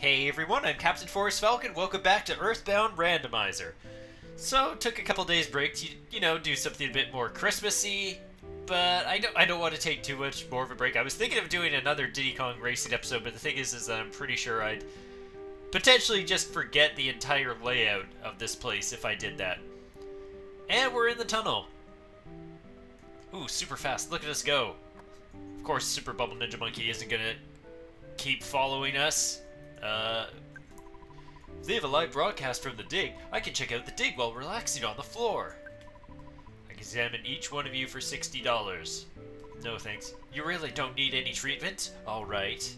Hey everyone, I'm Captain Forest Falcon. Welcome back to Earthbound Randomizer. So, took a couple days break to, you know, do something a bit more Christmassy, but I don't I don't want to take too much more of a break. I was thinking of doing another Diddy Kong Racing episode, but the thing is is that I'm pretty sure I'd potentially just forget the entire layout of this place if I did that. And we're in the tunnel. Ooh, super fast. Look at us go. Of course, Super Bubble Ninja Monkey isn't gonna keep following us. Uh, have a live broadcast from the dig, I can check out the dig while relaxing on the floor. I can examine each one of you for $60. No thanks. You really don't need any treatment? Alright.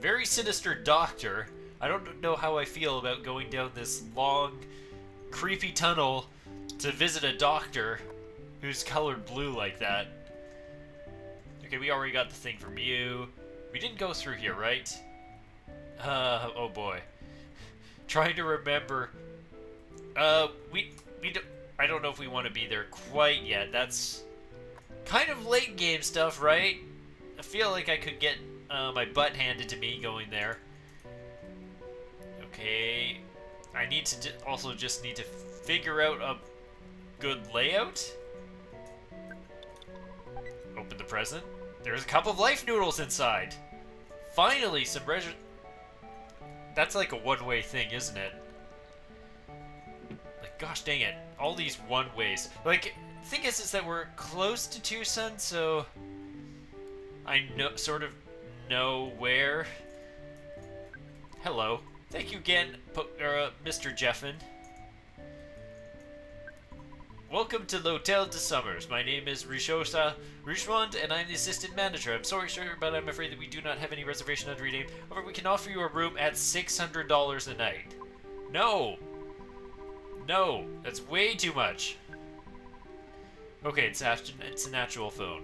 Very sinister doctor. I don't know how I feel about going down this long, creepy tunnel to visit a doctor who's colored blue like that. Okay, we already got the thing from you. We didn't go through here, right? Uh, oh boy. Trying to remember. Uh, we, we don't, I don't know if we want to be there quite yet. That's kind of late game stuff, right? I feel like I could get uh, my butt handed to me going there. Okay. I need to also just need to figure out a good layout. Open the present. There's a cup of life noodles inside. Finally, some. That's like a one-way thing, isn't it? Like, gosh dang it. All these one-ways. Like, thing is, is that we're close to Twoson, so... I know, sort of know where. Hello. Thank you again, uh, Mr. Jeffin. Welcome to L'Hotel de Summers. My name is Rishosa Richmond, and I'm the assistant manager. I'm sorry, sir, but I'm afraid that we do not have any reservation under your name. However, we can offer you a room at $600 a night. No! No! That's way too much. Okay, it's, it's an actual phone.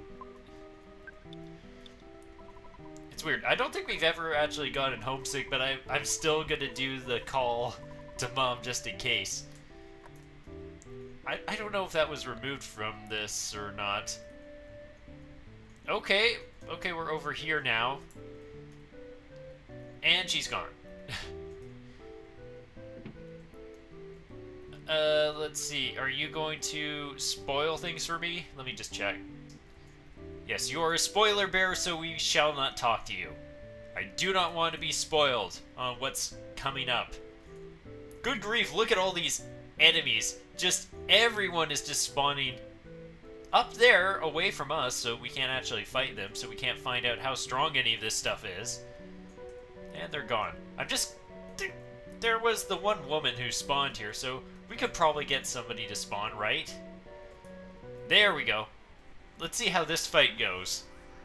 It's weird. I don't think we've ever actually gotten homesick, but I, I'm still gonna do the call to mom just in case. I, I don't know if that was removed from this or not. Okay, okay, we're over here now. And she's gone. uh, let's see. Are you going to spoil things for me? Let me just check. Yes, you are a spoiler bear, so we shall not talk to you. I do not want to be spoiled on what's coming up. Good grief, look at all these enemies. Just everyone is just spawning up there away from us, so we can't actually fight them, so we can't find out how strong any of this stuff is. And they're gone. I'm just... There was the one woman who spawned here, so we could probably get somebody to spawn, right? There we go. Let's see how this fight goes.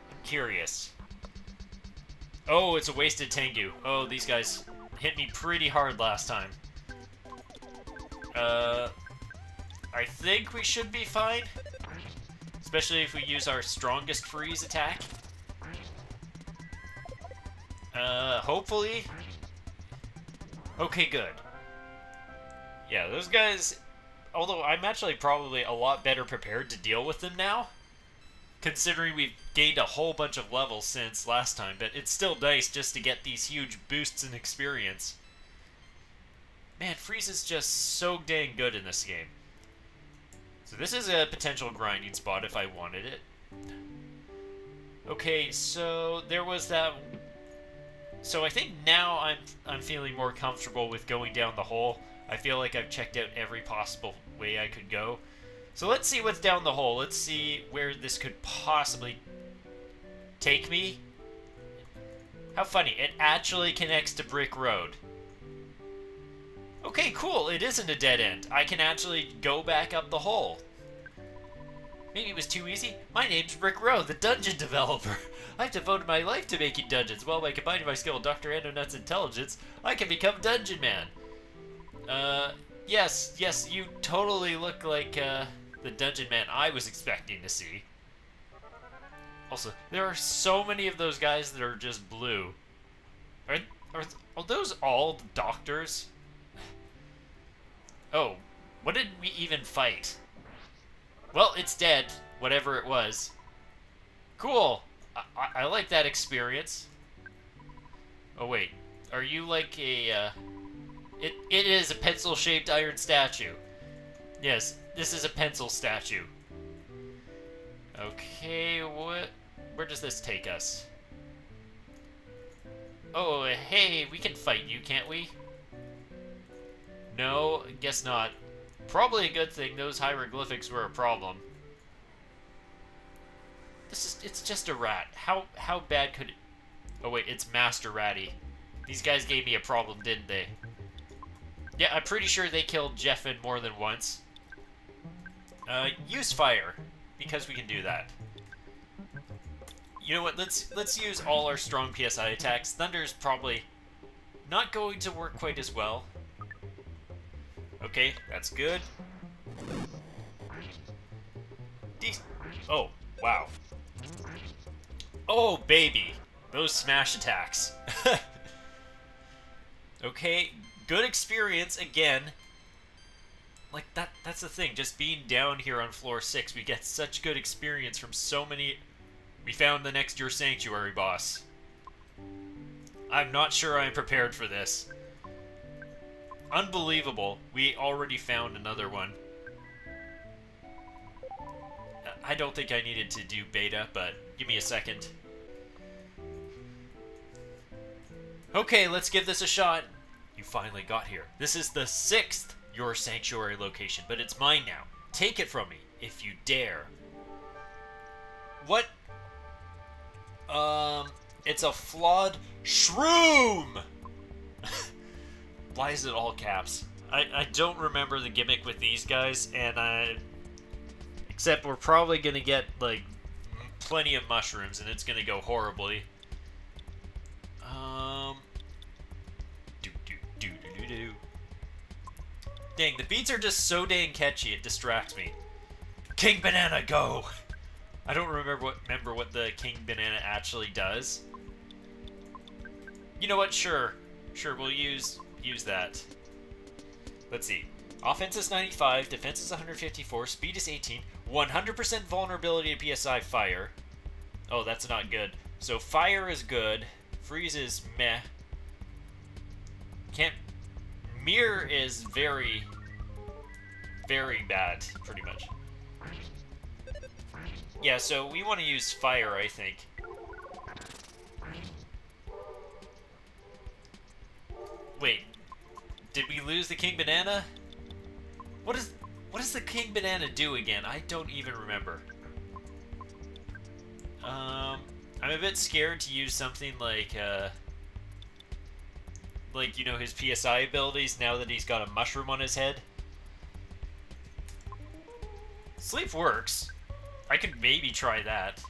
I'm curious. Oh, it's a wasted Tengu. Oh, these guys hit me pretty hard last time. Uh, I think we should be fine. Especially if we use our strongest freeze attack. Uh, hopefully. Okay, good. Yeah, those guys... Although I'm actually probably a lot better prepared to deal with them now. Considering we've gained a whole bunch of levels since last time. But it's still nice just to get these huge boosts in experience. Man, Freeze is just so dang good in this game. So this is a potential grinding spot if I wanted it. Okay, so there was that... So I think now I'm, I'm feeling more comfortable with going down the hole. I feel like I've checked out every possible way I could go. So let's see what's down the hole. Let's see where this could possibly take me. How funny. It actually connects to Brick Road. Okay, cool. It isn't a dead end. I can actually go back up the hole. Maybe it was too easy? My name's Brick Road, the dungeon developer. I've devoted my life to making dungeons. Well, by combining my skill with Dr. Andonut's intelligence, I can become Dungeon Man. Uh, yes, yes, you totally look like, uh, the Dungeon Man I was expecting to see. Also, there are so many of those guys that are just blue. Are, are, are those all doctors? Oh, what did we even fight? Well, it's dead, whatever it was. Cool. I, I, I like that experience. Oh, wait. are you like a, uh, it, it is a pencil-shaped iron statue. Yes, this is a pencil statue. Okay, what, where does this take us? Oh, hey, we can fight you, can't we? No, guess not. Probably a good thing those hieroglyphics were a problem. This is, it's just a rat. How, how bad could it... Oh wait, it's Master Ratty. These guys gave me a problem, didn't they? Yeah, I'm pretty sure they killed Jeffin more than once. Uh, use fire, because we can do that. You know what, let's let's use all our strong PSI attacks. Thunder's probably not going to work quite as well. Okay, that's good. De oh, wow. Oh, baby. Those smash attacks. okay, good experience again. Like that that's the thing, just being down here on floor 6, we get such good experience from so many We found the next Your Sanctuary boss. I'm not sure I'm prepared for this. Unbelievable. We already found another one. I don't think I needed to do beta, but give me a second. Okay, let's give this a shot. You finally got here. This is the sixth Your Sanctuary location, but it's mine now. Take it from me, if you dare. What? Um, it's a flawed shroom! Why is it all caps? I, I don't remember the gimmick with these guys, and I... Except we're probably gonna get, like, plenty of mushrooms, and it's gonna go horribly. Um... Do, do, do, do, do, do. Dang, the beats are just so dang catchy, it distracts me. King Banana, go! I don't remember what remember what the King Banana actually does. You know what? Sure. Sure, we'll use use that. Let's see. Offense is 95, defense is 154, speed is 18, 100% vulnerability to PSI fire. Oh, that's not good. So fire is good, freeze is meh. Can't... Mirror is very, very bad, pretty much. Yeah, so we want to use fire, I think. Wait, did we lose the King Banana? What is what does the King Banana do again? I don't even remember. Um, I'm a bit scared to use something like, uh, like, you know, his PSI abilities now that he's got a mushroom on his head. Sleep works. I could maybe try that.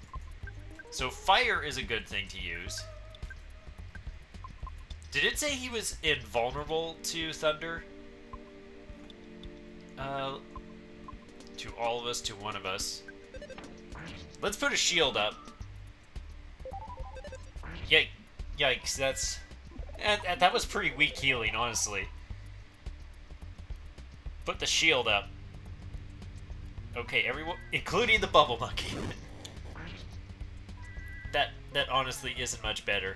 So fire is a good thing to use. Did it say he was invulnerable to thunder? Uh, to all of us, to one of us. Let's put a shield up. Yikes, yikes that's... And, that was pretty weak healing, honestly. Put the shield up. Okay, everyone, including the bubble monkey. that that honestly isn't much better.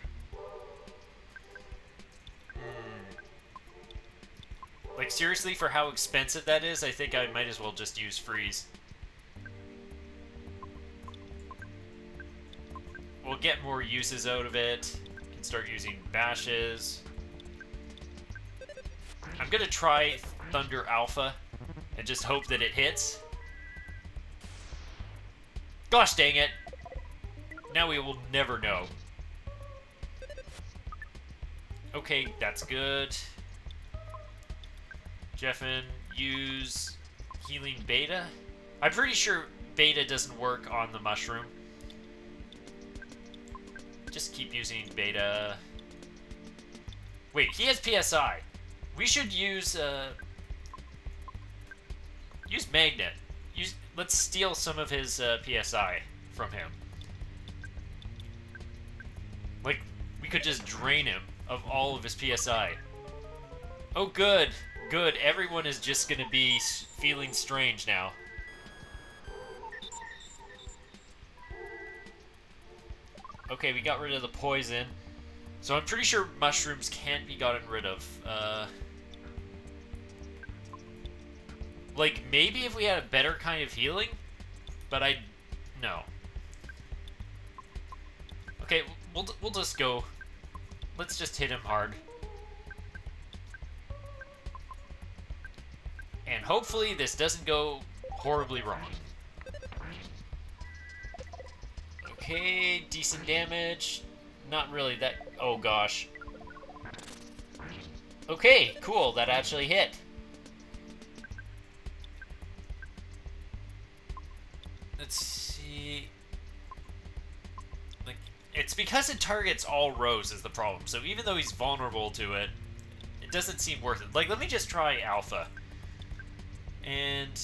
Like, seriously, for how expensive that is, I think I might as well just use freeze. We'll get more uses out of it. Can start using bashes. I'm gonna try Thunder Alpha and just hope that it hits. Gosh dang it! Now we will never know. Okay, that's good. Jeffin, use healing beta? I'm pretty sure beta doesn't work on the mushroom. Just keep using beta. Wait, he has PSI. We should use, uh... Use Magnet. Use, let's steal some of his uh, PSI from him. Like, we could just drain him of all of his PSI. Oh, good. Good, everyone is just gonna be feeling strange now. Okay, we got rid of the poison. So I'm pretty sure mushrooms can't be gotten rid of. Uh, like, maybe if we had a better kind of healing? But I... No. Okay, we'll, we'll just go. Let's just hit him hard. And hopefully this doesn't go horribly wrong. Okay, decent damage. Not really that... Oh, gosh. Okay, cool. That actually hit. Let's see... Like, it's because it targets all rows is the problem. So even though he's vulnerable to it, it doesn't seem worth it. Like, let me just try Alpha. And...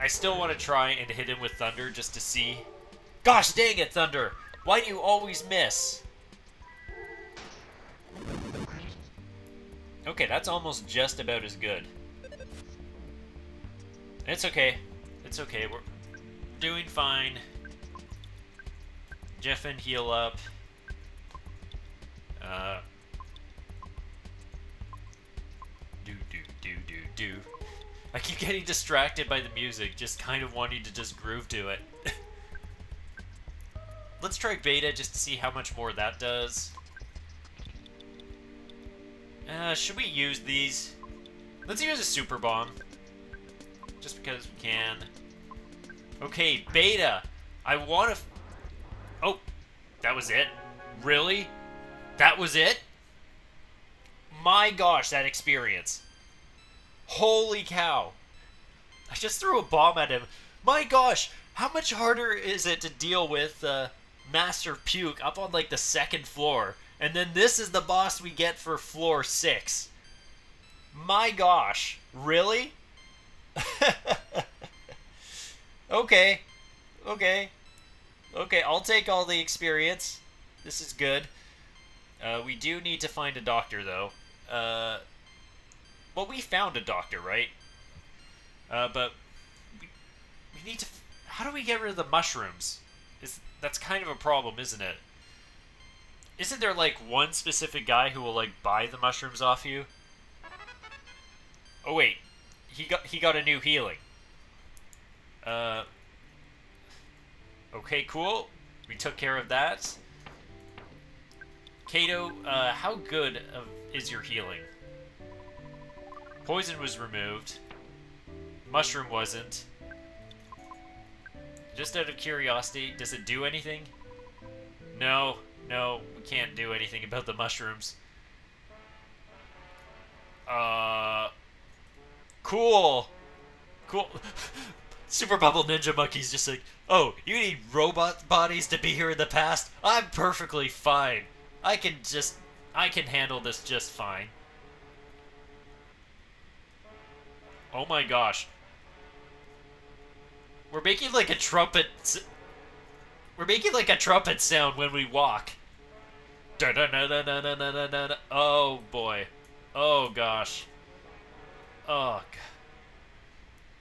I still want to try and hit him with Thunder just to see. Gosh dang it, Thunder! Why do you always miss? Okay, that's almost just about as good. It's okay. It's okay. We're doing fine. Jeff and heal up. Uh. Do, do, do, do, do. I keep getting distracted by the music, just kind of wanting to just groove to it. Let's try beta just to see how much more that does. Uh, should we use these? Let's use a super bomb. Just because we can. Okay, beta. I want to... Oh, that was it? Really? That was it? My gosh, that experience. Holy cow. I just threw a bomb at him. My gosh, how much harder is it to deal with uh, Master Puke up on like the second floor? And then this is the boss we get for floor six. My gosh, really? okay, okay, okay, I'll take all the experience. This is good. Uh, we do need to find a doctor, though. Uh, well, we found a doctor, right? Uh, but we, we need to... How do we get rid of the mushrooms? Is That's kind of a problem, isn't it? Isn't there, like, one specific guy who will, like, buy the mushrooms off you? Oh, wait. He got, he got a new healing. Uh... Okay, cool. We took care of that. Kato, uh, how good of, is your healing? Poison was removed. Mushroom wasn't. Just out of curiosity, does it do anything? No, no, we can't do anything about the mushrooms. Uh... Cool! Cool. Super Bubble Ninja Monkey's just like, oh, you need robot bodies to be here in the past? I'm perfectly fine. I can just, I can handle this just fine. Oh my gosh. We're making like a trumpet... We're making like a trumpet sound when we walk. Oh boy. Oh gosh. Ugh.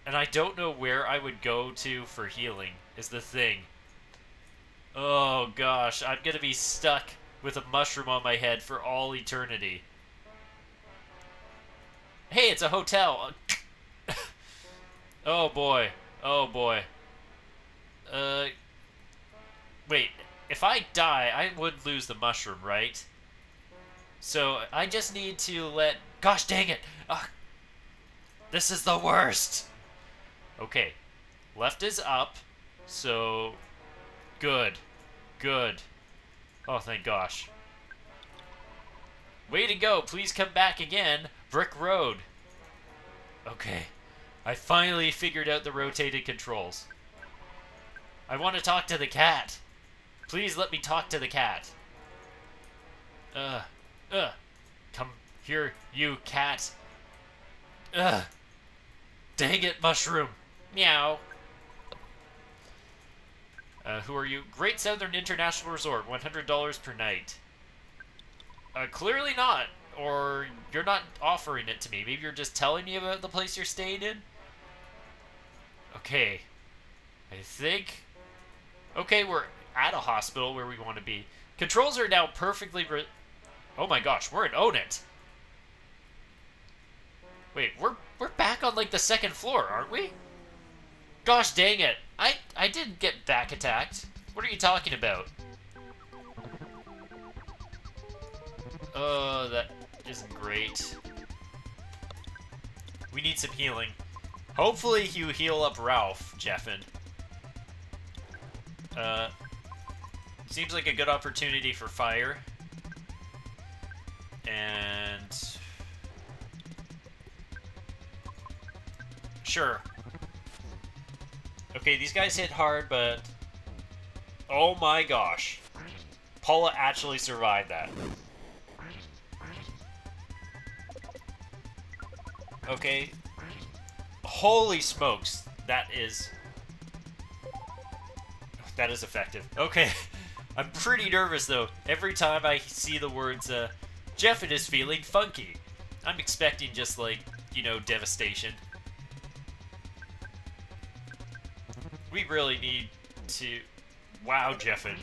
And I don't know where I would go to for healing, is the thing. Oh gosh, I'm gonna be stuck with a mushroom on my head for all eternity. Hey, it's a hotel! Oh boy. Oh boy. Uh, wait, if I die, I would lose the mushroom, right? So I just need to let. Gosh dang it! Uh, this is the worst. Okay, left is up, so good, good. Oh, thank gosh. Way to go! Please come back again. Brick Road. Okay. I finally figured out the rotated controls. I want to talk to the cat. Please let me talk to the cat. Uh, uh, come here, you cat. Ugh. Dang it, mushroom. Meow. Uh, who are you? Great Southern International Resort, $100 per night. Uh, clearly not. Or you're not offering it to me. Maybe you're just telling me about the place you're staying in? Okay. I think... Okay, we're at a hospital where we want to be. Controls are now perfectly... oh my gosh, we're in Onett. Wait, we're we're back on like the second floor, aren't we? Gosh dang it. I I didn't get back attacked. What are you talking about? Oh, that isn't great. We need some healing. Hopefully you heal up Ralph, Jeffin. Uh, seems like a good opportunity for fire. And... Sure. Okay, these guys hit hard, but... Oh my gosh. Paula actually survived that. Okay. Holy smokes. That is... That is effective. Okay. I'm pretty nervous, though. Every time I see the words, uh, Jeff is feeling funky. I'm expecting just, like, you know, devastation. We really need to... Wow, Jeffin.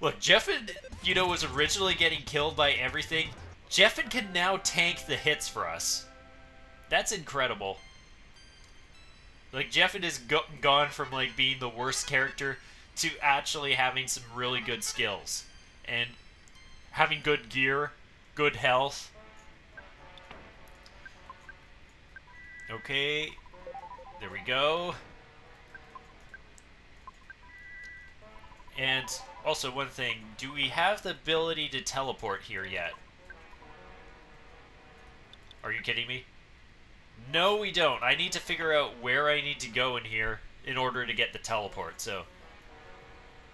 Look, Jeffin, you know, was originally getting killed by everything. Jeffin can now tank the hits for us. That's incredible. Like, Jeffin has go gone from, like, being the worst character to actually having some really good skills. And having good gear, good health. Okay. There we go. And also one thing, do we have the ability to teleport here yet? Are you kidding me? No, we don't. I need to figure out where I need to go in here in order to get the teleport, so...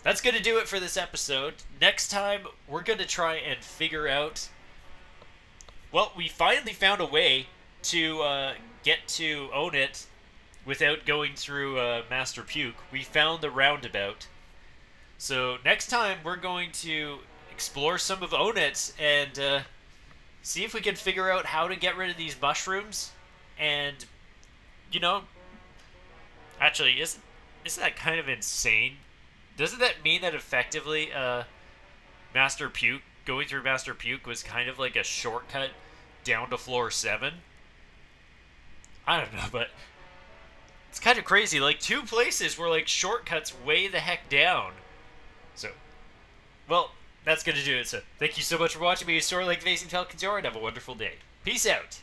That's going to do it for this episode. Next time, we're going to try and figure out... Well, we finally found a way to uh, get to Onett without going through uh, Master Puke. We found the roundabout. So next time, we're going to explore some of Onett and uh, see if we can figure out how to get rid of these mushrooms and, you know, actually, isn't, isn't that kind of insane? Doesn't that mean that effectively uh, Master Puke, going through Master Puke was kind of like a shortcut down to floor 7? I don't know, but it's kind of crazy. Like, two places were like shortcuts way the heck down. So, well, that's going to do it. So, thank you so much for watching me, Story Like Facing Falcon and have a wonderful day. Peace out.